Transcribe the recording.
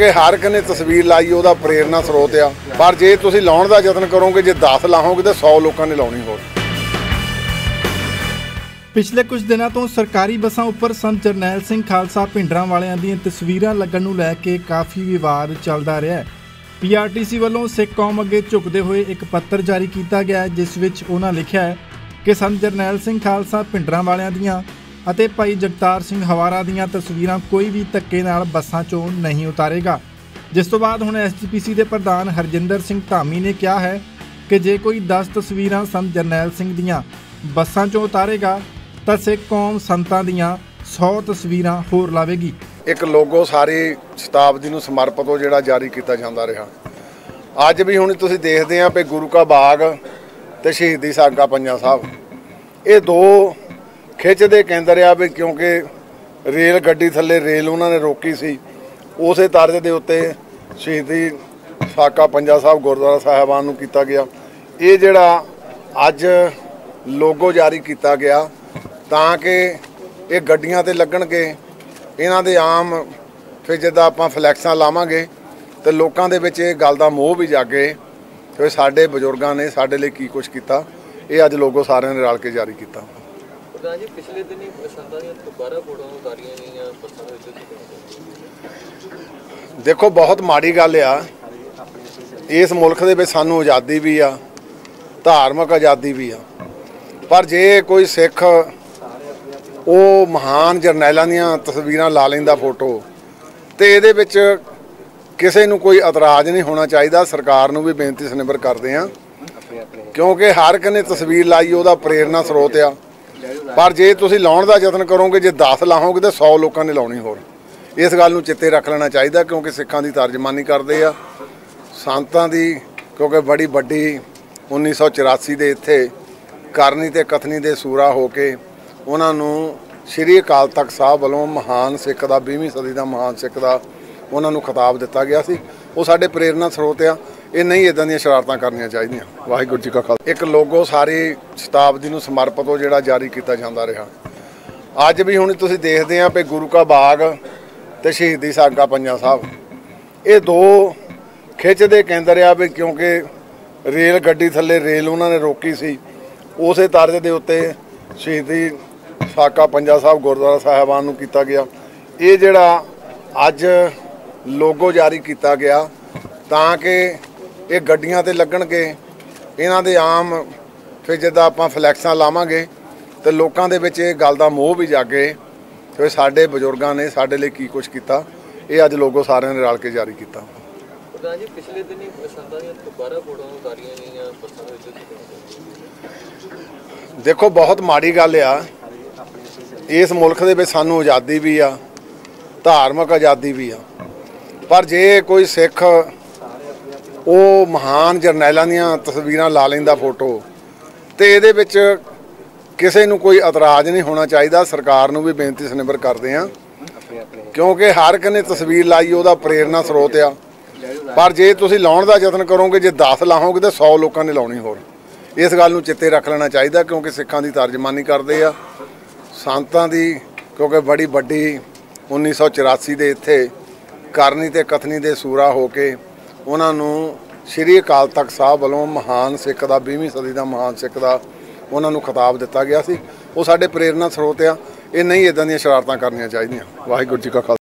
ਕਿ ਹਰ ਇੱਕ ਨੇ ਤਸਵੀਰ ਲਾਈ, ਉਹਦਾ ਪ੍ਰੇਰਨਾ ਸਰੋਤ ਆ। ਪਰ ਜੇ ਤੁਸੀਂ ਲਾਉਣ ਦਾ ਯਤਨ ਕਰੋਗੇ, ਜੇ 10 ਲਾਹੋਗੇ, ਤਾਂ 100 ਲੋਕਾਂ ਨੇ ਲਾਉਣੀ ਹੋਰ। ਪਿਛਲੇ ਕੁਝ ਦਿਨਾਂ ਤੋਂ ਸਰਕਾਰੀ ਬੱਸਾਂ ਉੱਪਰ ਸੰਤ ਜਰਨੈਲ ਸਿੰਘ ਖਾਲਸਾ ਭਿੰਡਰਾਂ ਵਾਲਿਆਂ ਦੀਆਂ ਤਸਵੀਰਾਂ ਲੱਗਣ ਨੂੰ ਲੈ ਕੇ ਕਾਫੀ ਵਿਵਾਦ ਚੱਲਦਾ ਰਿਹਾ ਹੈ। ਪੀਆਰਟੀਸੀ ਵੱਲੋਂ ਸਿੱਖ ਕੌਮ ਅੱਗੇ ਝੁਕਦੇ ਹੋਏ ਇੱਕ ਪੱਤਰ ਜਾਰੀ ਕੀਤਾ ਗਿਆ ਜਿਸ ਵਿੱਚ ਉਹਨਾਂ ਲਿਖਿਆ ਹੈ ਕਿ ਸੰਤ ਜਰਨੈਲ ਸਿੰਘ ਖਾਲਸਾ ਭਿੰਡਰਾਂ ਵਾਲਿਆਂ ਦੀਆਂ ਅਤੇ ਭਾਈ ਜਗਤਾਰ ਸਿੰਘ ਹਵਾਰਾ ਦੀਆਂ ਤਸਵੀਰਾਂ ਕੋਈ ਵੀ ਧੱਕੇ ਨਾਲ ਬੱਸਾਂ 'ਚੋਂ ਨਹੀਂ ਉਤਾਰੇਗਾ। ਜਿਸ ਤੋਂ ਬਾਅਦ ਹੁਣ ਐਸਜੀਪੀਸੀ ਦੇ ਪ੍ਰਧਾਨ ਹਰਜਿੰਦਰ ਸਿੰਘ ਧਾਮੀ ਨੇ ਕਿਹਾ ਹੈ ਕਿ ਜੇ ਕੋਈ 10 ਤਸਵੀਰਾਂ ਸੰਤ ਜਰਨੈਲ ਸਿੰਘ ਦੀਆਂ ਬੱਸਾਂ 'ਚੋਂ ਉਤਾਰੇਗਾ, ਤਾਂ ਸਿੱਖ ਕੌਮ ਸੰਤਾਂ ਦੀਆਂ 100 ਤਸਵੀਰਾਂ ਹੋਰ ਲਾਵੇਗੀ। ਇੱਕ ਲੋਗੋ ਸਾਰੀ ਸ਼ਤਾਬਦੀ ਨੂੰ ਸਮਰਪਿਤ ਉਹ ਜਿਹੜਾ ਜਾਰੀ ਕੀਤਾ ਜਾਂਦਾ ਰਿਹਾ। ਅੱਜ ਵੀ ਹੁਣ ਤੁਸੀਂ ਦੇਖਦੇ ਆਂ ਵੀ ਗੁਰੂ ਕਾ ਬਾਗ ਤੇ ਸ਼ਹੀਦੀ ਸਾਗਾ ਪੰਜਾ ਸਾਹਿਬ। ਇਹ ਦੋ ਖਿੱਚਦੇ ਕੇਂਦਰ ਆ ਵੀ ਕਿਉਂਕਿ ਰੇਲ ਗੱਡੀ ਥੱਲੇ ਰੇਲ ਉਹਨਾਂ ਨੇ ਰੋਕੀ ਸੀ। ਉਸੇ ਤਰਜ਼ ਦੇ ਉੱਤੇ ਸ਼ਹੀਦੀ ਸਾਕਾ ਪੰਜਾ ਸਾਹਿਬ ਗੁਰਦੁਆਰਾ ਸਾਹਿਬਾਨ ਨੂੰ ਕੀਤਾ ਗਿਆ। ਇਹ ਜਿਹੜਾ ਅੱਜ ਲੋਗੋ ਜਾਰੀ ਕੀਤਾ ਗਿਆ ਤਾਂ ਕਿ ਇਹ ਗੱਡੀਆਂ ਤੇ ਲੱਗਣਗੇ, ਇਹਨਾਂ ਦੇ ਆਮ ਫਿਰ ਜਿੱਦਾਂ ਆਪਾਂ ਫਲੈਕਸਾਂ ਲਾਵਾਂਗੇ ਤੇ ਲੋਕਾਂ ਦੇ ਵਿੱਚ ਇਹ ਗੱਲ ਦਾ ਮੋਹ ਵੀ ਜਾਗੇ ਕਿ ਸਾਡੇ ਬਜ਼ੁਰਗਾਂ ਨੇ ਸਾਡੇ ਲਈ ਕੀ ਕੁਝ ਕੀਤਾ। ਇਹ ਅੱਜ ਲੋਗੋ ਸਾਰਿਆਂ ਨੇ ਰਲ ਕੇ ਜਾਰੀ ਕੀਤਾ। ਪ੍ਰਧਾਨ ਜੀ ਪਿਛਲੇ ਦਿਨੀ ਸੰਤਾਂ ਦੀਆਂ 12 ਫੋਟੋਆਂ ਉਤਾਰੀਆਂ ਗਈਆਂ ਬੱਸਾਂ ਦੇ ਵਿੱਚ ਦੇਖੋ, ਬਹੁਤ ਮਾੜੀ ਗੱਲ ਆ। ਇਸ ਮੁਲਕ ਦੇ ਵਿੱਚ ਸਾਨੂੰ ਆਜ਼ਾਦੀ ਵੀ ਆ, ਧਾਰਮਿਕ ਆਜ਼ਾਦੀ ਵੀ ਆ। ਪਰ ਜੇ ਕੋਈ ਸਿੱਖ ਉਹ ਮਹਾਨ ਜਰਨੈਲਾਂ ਦੀਆਂ ਤਸਵੀਰਾਂ ਲਾ ਲੈਂਦਾ ਫੋਟੋ, ਤੇ ਇਹਦੇ ਵਿੱਚ ਕਿਸੇ ਨੂੰ ਕੋਈ ਇਤਰਾਜ਼ ਨਹੀਂ ਹੋਣਾ ਚਾਹੀਦਾ। ਸਰਕਾਰ ਨੂੰ ਵੀ ਬੇਨਤੀ ਸਨਿਬਰ ਕਰਦੇ ਆ, ਕਿਉਂਕਿ ਹਰ ਇੱਕ ਨੇ ਤਸਵੀਰ ਲਾਈ, ਉਹਦਾ ਪ੍ਰੇਰਨਾ ਸਰੋਤ ਆ। ਪਰ ਜੇ ਤੁਸੀਂ ਲਾਉਣ ਦਾ ਯਤਨ ਕਰੋਗੇ, ਜੇ 10 ਲਾਹੋਗੇ ਤਾਂ 100 ਲੋਕਾਂ ਨੇ ਲਾਉਣੀ ਹੋਰ। ਇਸ ਗੱਲ ਨੂੰ ਚਿੱਤੇ ਰੱਖ ਲੈਣਾ ਚਾਹੀਦਾ ਕਿਉਂਕਿ ਸਿੱਖਾਂ ਦੀ ਤਰਜਮਾਨੀ ਕਰਦੇ ਆ। ਸੰਤਾਂ ਦੀ, ਕਿਉਂਕਿ ਬੜੀ ਵੱਡੀ 1984 ਦੇ ਇੱਥੇ ਕਰਨੀ ਤੇ ਕਥਨੀ ਦੇ ਸੂਰਾ ਹੋ ਕੇ ਉਹਨਾਂ ਨੂੰ ਸ਼੍ਰੀ ਅਕਾਲ ਤਖਤ ਸਾਹਿਬ ਵੱਲੋਂ ਮਹਾਨ ਸਿੱਖ ਦਾ 20ਵੀਂ ਸਦੀ ਦਾ ਮਹਾਨ ਸਿੱਖ ਦਾ ਉਹਨਾਂ ਨੂੰ ਖਿਤਾਬ ਦਿੱਤਾ ਗਿਆ ਸੀ। ਉਹ ਸਾਡੇ ਪ੍ਰੇਰਨਾ ਸਰੋਤ ਆ। ਇਹ ਨਹੀਂ ਇਦਾਂ ਦੀਆਂ ਸ਼ਰਾਰਤਾਂ ਕਰਨੀਆਂ ਚਾਹੀਦੀਆਂ। ਵਾਹਿਗੁਰੂ ਜੀ ਕਾ ਖਾਲਸਾ। ਇੱਕ ਲੋਗੋ ਸਾਰੀ ਸ਼ਤਾਬਦੀ ਨੂੰ ਸਮਰਪਿਤ ਉਹ ਜਿਹੜਾ ਜਾਰੀ ਕੀਤਾ ਜਾਂਦਾ ਰਿਹਾ। ਅੱਜ ਵੀ ਹੁਣ ਤੁਸੀਂ ਦੇਖਦੇ ਆਂ ਵੀ ਗੁਰੂ ਕਾ ਬਾਗ ਤੇ ਸ਼ਹੀਦੀ ਸਾਗਾ ਪੰਜਾ ਸਾਹਿਬ। ਇਹ ਦੋ ਖਿੱਚ ਦੇ ਕੇਂਦਰ ਆ ਵੀ ਕਿਉਂਕਿ ਰੇਲ ਗੱਡੀ ਥੱਲੇ ਰੇਲ ਉਹਨਾਂ ਨੇ ਰੋਕੀ ਸੀ। ਉਸੇ ਤਰਜ਼ ਦੇ ਉੱਤੇ ਸ਼ਹੀਦੀ ਸਾਕਾ ਪੰਜਾ ਸਾਹਿਬ ਗੁਰਦੁਆਰਾ ਸਾਹਿਬਾਨ ਨੂੰ ਕੀਤਾ ਗਿਆ। ਇਹ ਜਿਹੜਾ ਅੱਜ ਲੋਗੋ ਜਾਰੀ ਕੀਤਾ ਗਿਆ ਤਾਂ ਕਿ ਇਹ ਗੱਡੀਆਂ ਤੇ ਲੱਗਣਗੇ ਇਹਨਾਂ ਦੇ ਆਮ ਫਿਰ ਜਿੱਦਾਂ ਆਪਾਂ ਫਲੈਕਸਾਂ ਲਾਵਾਂਗੇ ਤੇ ਲੋਕਾਂ ਦੇ ਵਿੱਚ ਇਹ ਗੱਲ ਦਾ ਮੋਹ ਵੀ ਜਾਗੇ ਕਿ ਸਾਡੇ ਬਜ਼ੁਰਗਾਂ ਨੇ ਸਾਡੇ ਲਈ ਕੀ ਕੁਝ ਕੀਤਾ। ਇਹ ਅੱਜ ਲੋਗੋ ਸਾਰਿਆਂ ਨੇ ਰਲ ਕੇ ਜਾਰੀ ਕੀਤਾ। ਪ੍ਰਧਾਨ ਜੀ ਪਿਛਲੇ ਦਿਨੀ ਸੰਤਾਂ ਦੀਆਂ 12 ਫੋਟੋਆਂ ਉਤਾਰੀਆਂ ਗਈਆਂ ਬੱਸਾਂ ਦੇ ਵਿੱਚ ਦੇਖੋ ਬਹੁਤ ਮਾੜੀ ਗੱਲ ਆ। ਇਸ ਮੁਲਕ ਦੇ ਵਿੱਚ ਸਾਨੂੰ ਆਜ਼ਾਦੀ ਵੀ ਆ ਧਾਰਮਿਕ ਆਜ਼ਾਦੀ ਵੀ ਆ। ਪਰ ਜੇ ਕੋਈ ਸਿੱਖ ਉਹ ਮਹਾਨ ਜਰਨੈਲਾਂ ਦੀਆਂ ਤਸਵੀਰਾਂ ਲਾ ਲੈਂਦਾ ਫੋਟੋ। ਤੇ ਇਹਦੇ ਵਿੱਚ ਕਿਸੇ ਨੂੰ ਕੋਈ ਇਤਰਾਜ਼ ਨਹੀਂ ਹੋਣਾ ਚਾਹੀਦਾ, ਸਰਕਾਰ ਨੂੰ ਵੀ ਬੇਨਤੀ ਸਨਿਬਰ ਕਰਦੇ ਆ ਕਿਉਂਕਿ ਹਰ ਇੱਕ ਨੇ ਤਸਵੀਰ ਲਾਈ, ਉਹਦਾ ਪ੍ਰੇਰਨਾ ਸਰੋਤ ਆ। ਪਰ ਜੇ ਤੁਸੀਂ ਲਾਉਣ ਦਾ ਯਤਨ ਕਰੋਗੇ, ਜੇ 10 ਲਾਹੋਗੇ, ਤਾਂ 100 ਲੋਕਾਂ ਨੇ ਲਾਉਣੀ ਹੋਰ। ਇਸ ਗੱਲ ਨੂੰ ਚਿੱਤੇ ਰੱਖ ਲੈਣਾ ਚਾਹੀਦਾ, ਕਿਉਂਕਿ ਸਿੱਖਾਂ ਦੀ ਤਰਜਮਾਨੀ ਕਰਦੇ ਆ। ਸੰਤਾਂ ਦੀ, ਕਿਉਂਕਿ ਬੜੀ ਵੱਡੀ 1984 ਦੇ ਇੱਥੇ ਕਰਨੀ ਤੇ ਕਥਨੀ ਦੇ ਸੂਰਾ ਹੋ ਕੇ ਉਹਨਾਂ ਨੂੰ ਸ਼੍ਰੀ ਅਕਾਲ ਤਖਤ ਸਾਹਿਬ ਵੱਲੋਂ ਮਹਾਨ ਸਿੱਖ ਦਾ 20ਵੀਂ ਸਦੀ ਦਾ ਮਹਾਨ ਸਿੱਖ ਦਾ ਉਹਨਾਂ ਨੂੰ ਖਿਤਾਬ ਦਿੱਤਾ ਗਿਆ ਸੀ। ਉਹ ਸਾਡੇ ਪ੍ਰੇਰਨਾ ਸਰੋਤ ਆ। ਇਹ ਨਹੀਂ ਇਦਾਂ ਦੀਆਂ ਸ਼ਰਾਰਤਾਂ ਕਰਨੀਆਂ ਚਾਹੀਦੀਆਂ। ਵਾਹਿਗੁਰੂ ਜੀ ਕਾ ਖਾਲਸਾ।